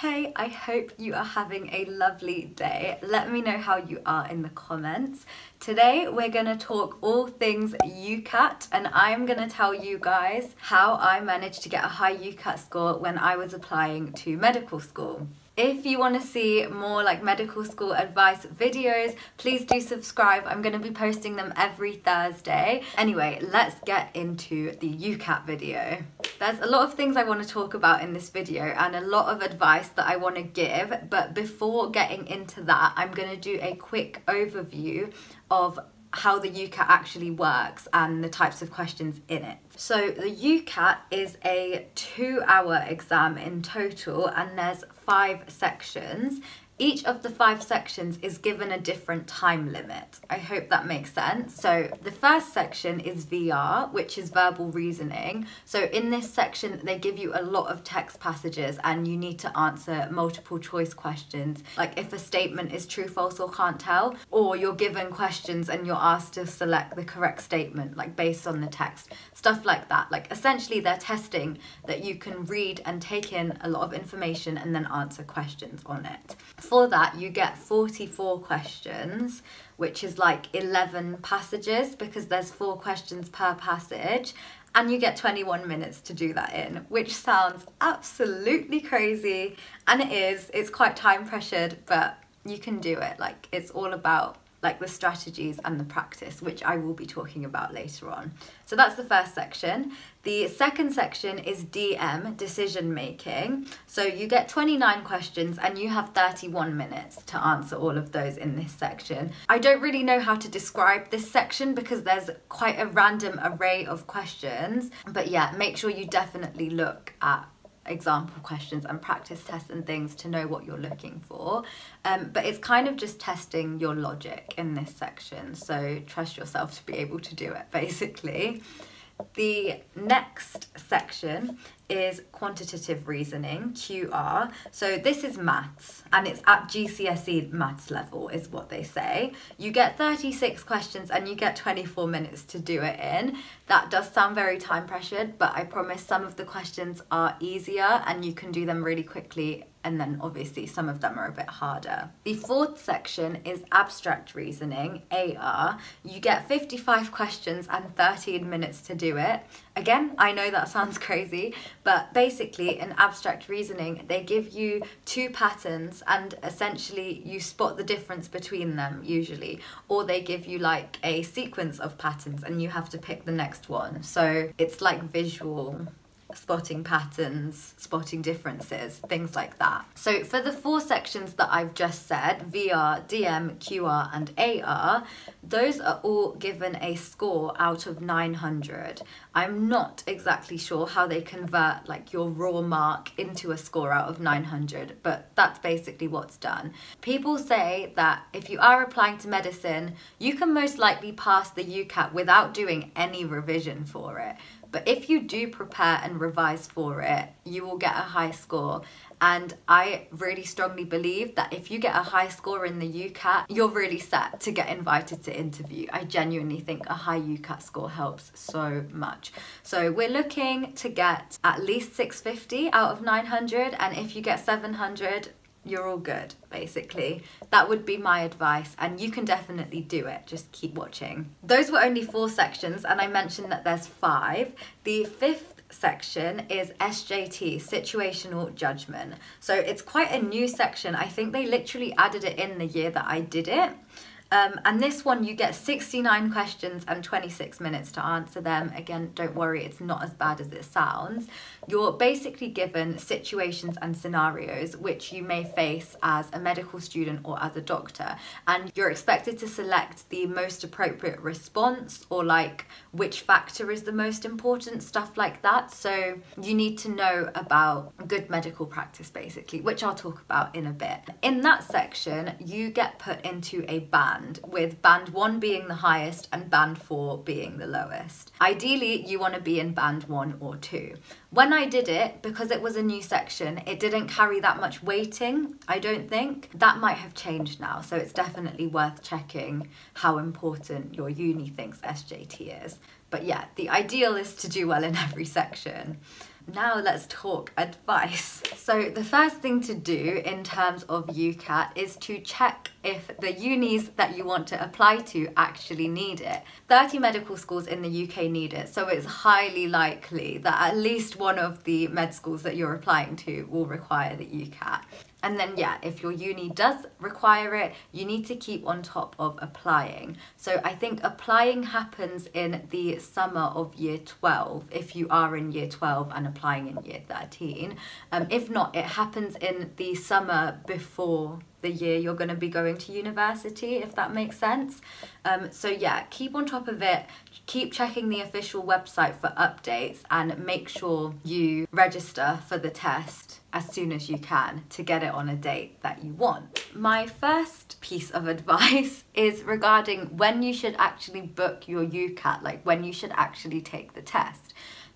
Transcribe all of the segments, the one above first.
Hey, I hope you are having a lovely day. Let me know how you are in the comments. Today we're to talk all things UCAT and I'm to tell you guys how I managed to get a high UCAT score when I was applying to medical school. If you want to see more like medical school advice videos, please do subscribe. I'm going to be posting them every Thursday. Anyway, let's get into the UCAT video. There's a lot of things I want to talk about in this video and a lot of advice that I want to give, but before getting into that, I'm going to do a quick overview of how the UCAT actually works and the types of questions in it. So the UCAT is a two hour exam in total and there's five sections each of the five sections is given a different time limit. I hope that makes sense. So the first section is VR, which is verbal reasoning. So in this section, they give you a lot of text passages and you need to answer multiple choice questions. Like if a statement is true, false, or can't tell, or you're given questions and you're asked to select the correct statement, like based on the text, stuff like that. Like essentially they're testing that you can read and take in a lot of information and then answer questions on it. For that, you get 44 questions, which is like 11 passages because there's four questions per passage and you get 21 minutes to do that in, which sounds absolutely crazy. And it is, it's quite time pressured, but you can do it. Like, it's all about like the strategies and the practice, which I will be talking about later on. So that's the first section. The second section is DM, decision making. So you get 29 questions and you have 31 minutes to answer all of those in this section. I don't really know how to describe this section because there's quite a random array of questions, but yeah, make sure you definitely look at example questions and practice tests and things to know what you're looking for. Um, but it's kind of just testing your logic in this section. So trust yourself to be able to do it basically. The next section is quantitative reasoning, QR. So this is maths and it's at GCSE maths level is what they say. You get 36 questions and you get 24 minutes to do it in. That does sound very time pressured, but I promise some of the questions are easier and you can do them really quickly and then obviously some of them are a bit harder. The fourth section is abstract reasoning, AR. You get 55 questions and 13 minutes to do it. Again, I know that sounds crazy, but basically in abstract reasoning, they give you two patterns and essentially you spot the difference between them usually, or they give you like a sequence of patterns and you have to pick the next one. So it's like visual spotting patterns, spotting differences, things like that. So for the four sections that I've just said, VR, DM, QR and AR, those are all given a score out of 900. I'm not exactly sure how they convert like your raw mark into a score out of 900, but that's basically what's done. People say that if you are applying to medicine, you can most likely pass the UCAT without doing any revision for it. But if you do prepare and revise for it, you will get a high score. And I really strongly believe that if you get a high score in the UCAT, you're really set to get invited to interview. I genuinely think a high UCAT score helps so much. So we're looking to get at least 650 out of 900. And if you get 700, you're all good, basically. That would be my advice, and you can definitely do it. Just keep watching. Those were only four sections, and I mentioned that there's five. The fifth section is SJT, Situational Judgment. So it's quite a new section. I think they literally added it in the year that I did it. Um, and this one, you get 69 questions and 26 minutes to answer them. Again, don't worry, it's not as bad as it sounds. You're basically given situations and scenarios which you may face as a medical student or as a doctor. And you're expected to select the most appropriate response or like which factor is the most important, stuff like that. So you need to know about good medical practice, basically, which I'll talk about in a bit. In that section, you get put into a band band, with band one being the highest and band four being the lowest. Ideally, you want to be in band one or two. When I did it, because it was a new section, it didn't carry that much weighting, I don't think. That might have changed now, so it's definitely worth checking how important your uni thinks SJT is. But yeah, the ideal is to do well in every section. now let's talk advice. So the first thing to do in terms of UCAT is to check if the unis that you want to apply to actually need it. 30 medical schools in the UK need it, so it's highly likely that at least one of the med schools that you're applying to will require the UCAT. And then, yeah, if your uni does require it, you need to keep on top of applying. So I think applying happens in the summer of year 12 if you are in year 12 and applying in year 13. Um, if not, it happens in the summer before the year you're going to be going to university, if that makes sense. Um, so yeah, keep on top of it. Keep checking the official website for updates and make sure you register for the test as soon as you can to get it on a date that you want. My first piece of advice is regarding when you should actually book your UCAT, like when you should actually take the test.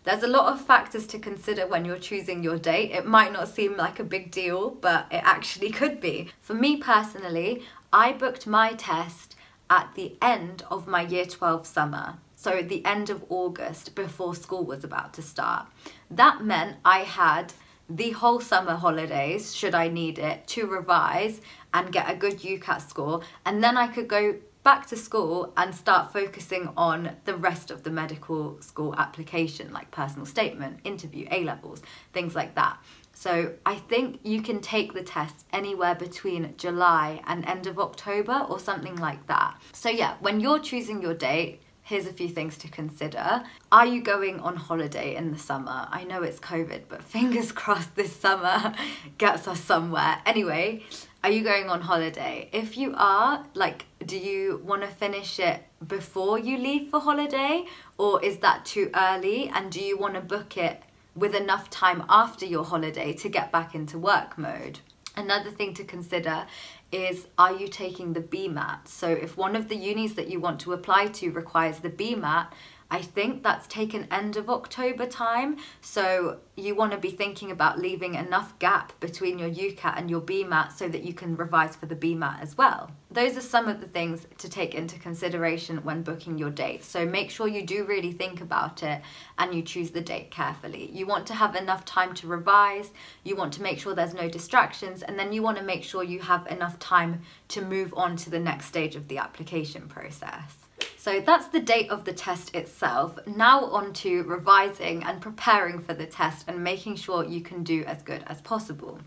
There's a lot of factors to consider when you're choosing your date. It might not seem like a big deal, but it actually could be. For me personally, I booked my test at the end of my year 12 summer. So the end of August before school was about to start. That meant I had the whole summer holidays, should I need it, to revise and get a good UCAT score. And then I could go back to school and start focusing on the rest of the medical school application, like personal statement, interview, A levels, things like that. So I think you can take the test anywhere between July and end of October or something like that. So yeah, when you're choosing your date, here's a few things to consider. Are you going on holiday in the summer? I know it's COVID, but fingers crossed this summer gets us somewhere. Anyway, are you going on holiday? If you are, like, do you want to finish it before you leave for holiday? Or is that too early? And do you want to book it with enough time after your holiday to get back into work mode? Another thing to consider is are you taking the BMAT? So if one of the unis that you want to apply to requires the BMAT, I think that's taken end of October time. So you want to be thinking about leaving enough gap between your UCAT and your BMAT so that you can revise for the BMAT as well. Those are some of the things to take into consideration when booking your date. So make sure you do really think about it and you choose the date carefully. You want to have enough time to revise, you want to make sure there's no distractions, and then you want to make sure you have enough time to move on to the next stage of the application process. So that's the date of the test itself. Now on to revising and preparing for the test and making sure you can do as good as possible.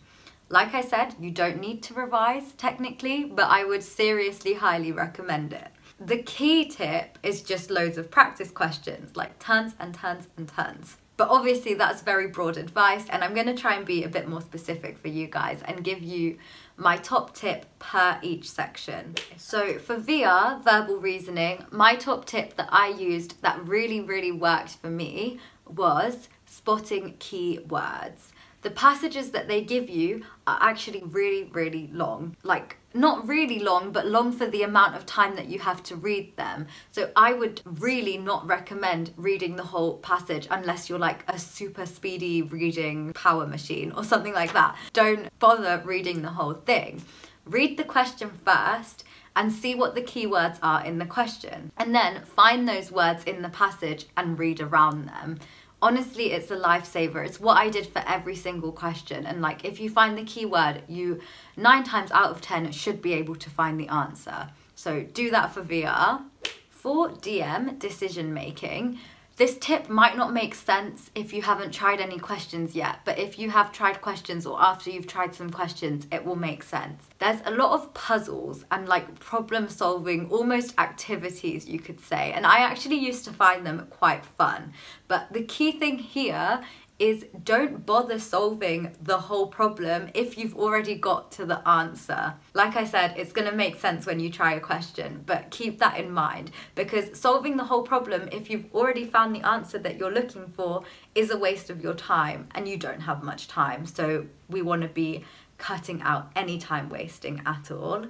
Like I said, you don't need to revise technically, but I would seriously highly recommend it. The key tip is just loads of practice questions, like tons and tons and tons. But obviously that's very broad advice and I'm going to try and be a bit more specific for you guys and give you my top tip per each section. So for VR, verbal reasoning, my top tip that I used that really, really worked for me was spotting key words the passages that they give you are actually really, really long. Like, not really long, but long for the amount of time that you have to read them. So I would really not recommend reading the whole passage unless you're like a super speedy reading power machine or something like that. Don't bother reading the whole thing. Read the question first and see what the keywords are in the question. And then find those words in the passage and read around them honestly it's a lifesaver. It's what i did for every single question. And like if you find the keyword you nine times out of ten should be able to find the answer. So do that for vr for dm decision making this tip might not make sense if you haven't tried any questions yet, but if you have tried questions or after you've tried some questions, it will make sense. There's a lot of puzzles and like problem solving, almost activities you could say, and I actually used to find them quite fun. But the key thing here is don't bother solving the whole problem if you've already got to the answer. Like I said, it's going to make sense when you try a question, but keep that in mind because solving the whole problem if you've already found the answer that you're looking for is a waste of your time and you don't have much time. So we want to be cutting out any time wasting at all.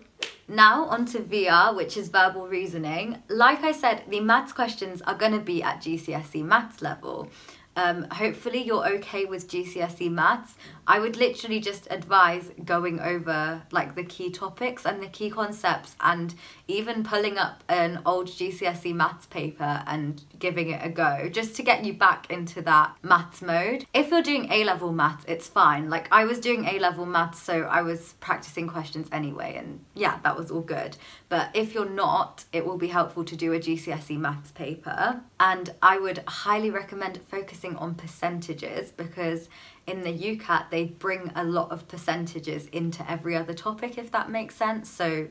Now onto VR, which is verbal reasoning. Like I said, the maths questions are going to be at GCSE maths level. Um, hopefully you're okay with GCSE maths. I would literally just advise going over like the key topics and the key concepts and even pulling up an old GCSE maths paper and giving it a go just to get you back into that maths mode. If you're doing A-level maths, it's fine. Like I was doing A-level maths so I was practicing questions anyway and yeah, that was all good. But if you're not, it will be helpful to do a GCSE maths paper. And I would highly recommend focusing on percentages because in the UCAT they bring a lot of percentages into every other topic if that makes sense. So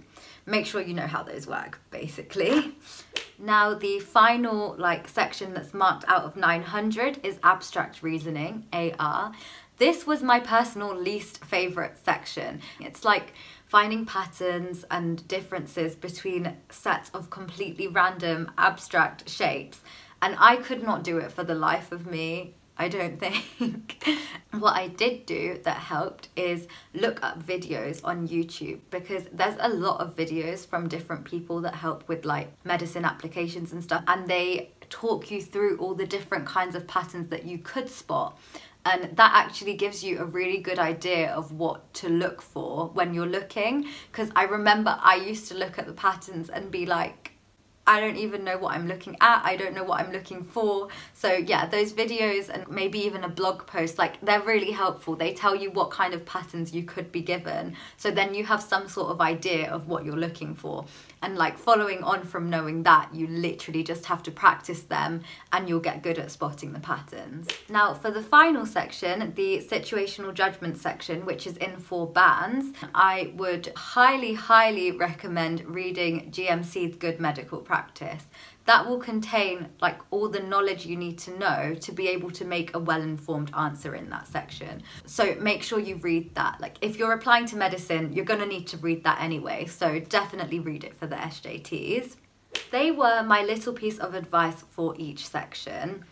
make sure you know how those work basically. Now the final like section that's marked out of 900 is abstract reasoning, AR. This was my personal least favourite section. It's like finding patterns and differences between sets of completely random abstract shapes and I could not do it for the life of me. I don't think. what I did do that helped is look up videos on YouTube because there's a lot of videos from different people that help with like medicine applications and stuff and they talk you through all the different kinds of patterns that you could spot and that actually gives you a really good idea of what to look for when you're looking because I remember I used to look at the patterns and be like I don't even know what I'm looking at. I don't know what I'm looking for. So yeah, those videos and maybe even a blog post, like they're really helpful. They tell you what kind of patterns you could be given. So then you have some sort of idea of what you're looking for. And like following on from knowing that, you literally just have to practice them and you'll get good at spotting the patterns. Now for the final section, the situational judgment section, which is in four bands, I would highly, highly recommend reading GMC's Good Medical Practice that will contain like all the knowledge you need to know to be able to make a well-informed answer in that section. So make sure you read that. Like if you're applying to medicine you're going to need to read that anyway so definitely read it for the SJTs they were my little piece of advice for each section.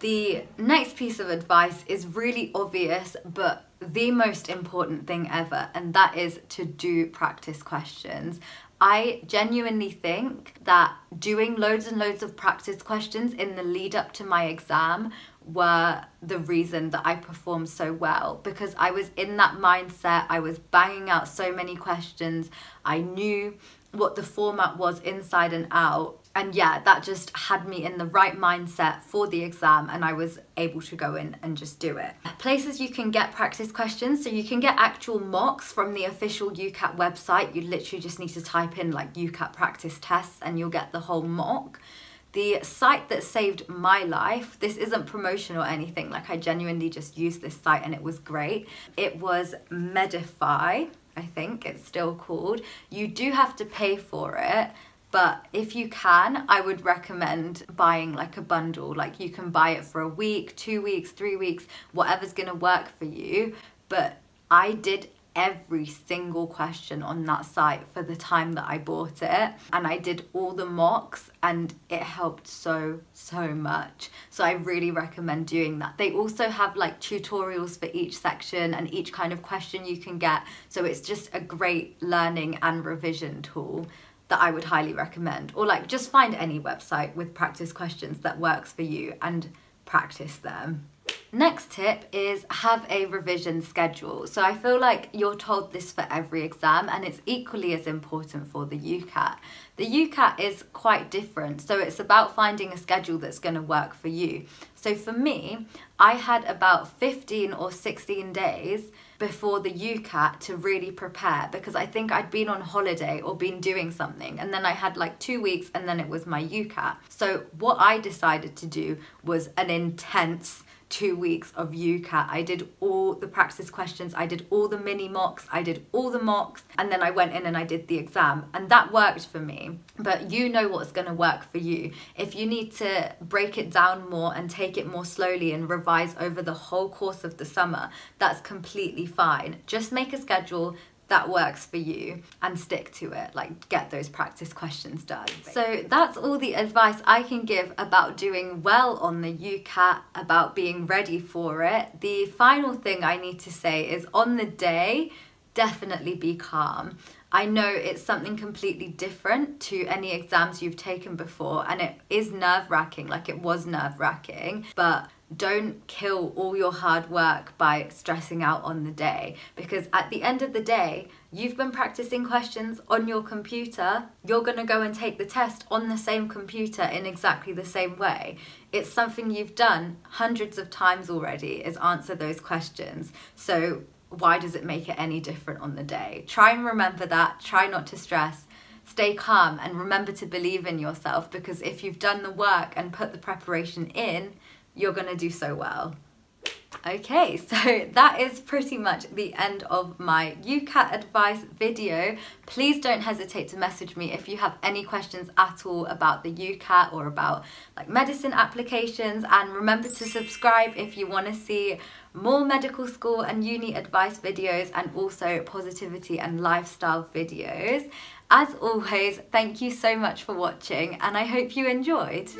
The next piece of advice is really obvious but the most important thing ever and that is to do practice questions I genuinely think that doing loads and loads of practice questions in the lead up to my exam were the reason that I performed so well because I was in that mindset. I was banging out so many questions. I knew what the format was inside and out and yeah, that just had me in the right mindset for the exam and I was able to go in and just do it. Places you can get practice questions, so you can get actual mocks from the official UCAT website. You literally just need to type in like UCAT practice tests and you'll get the whole mock. The site that saved my life, this isn't promotion or anything, like I genuinely just used this site and it was great. It was Medify, I think it's still called. You do have to pay for it but if you can i would recommend buying like a bundle. Like you can buy it for a week two weeks three weeks whatever's gonna work for you. But i did every single question on that site for the time that I bought it and I did all the mocks and it helped so so much. So I really recommend doing that. They also have like tutorials for each section and each kind of question you can get. So it's just a great learning and revision tool that I would highly recommend. Or like just find any website with practice questions that works for you and practice them. Next tip is have a revision schedule. So I feel like you're told this for every exam and it's equally as important for the UCAT. The UCAT is quite different, so it's about finding a schedule that's going to work for you. So for me, I had about 15 or 16 days before the UCAT to really prepare because I think I'd been on holiday or been doing something and then I had like two weeks and then it was my UCAT. So what I decided to do was an intense two weeks of UCAT. I did all the practice questions, I did all the mini mocks, I did all the mocks, and then I went in and I did the exam. And that worked for me. But you know what's going to work for you. If you need to break it down more and take it more slowly and revise over the whole course of the summer, that's completely fine. Just make a schedule, that works for you and stick to it like get those practice questions done. So that's all the advice i can give about doing well on the ucat about being ready for it. The final thing i need to say is on the day definitely be calm. I know it's something completely different to any exams you've taken before, and it is nerve wracking, like it was nerve wracking, but don't kill all your hard work by stressing out on the day because at the end of the day, you've been practicing questions on your computer. You're going to go and take the test on the same computer in exactly the same way. It's something you've done hundreds of times already is answer those questions. So why does it make it any different on the day? Try and remember that. Try not to stress. Stay calm and remember to believe in yourself because if you've done the work and put the preparation in, you're going to do so well. Okay, so that is pretty much the end of my UCAT advice video. Please don't hesitate to message me if you have any questions at all about the UCAT or about like medicine applications and remember to subscribe if you want to see more medical school and uni advice videos and also positivity and lifestyle videos. As always, thank you so much for watching and I hope you enjoyed.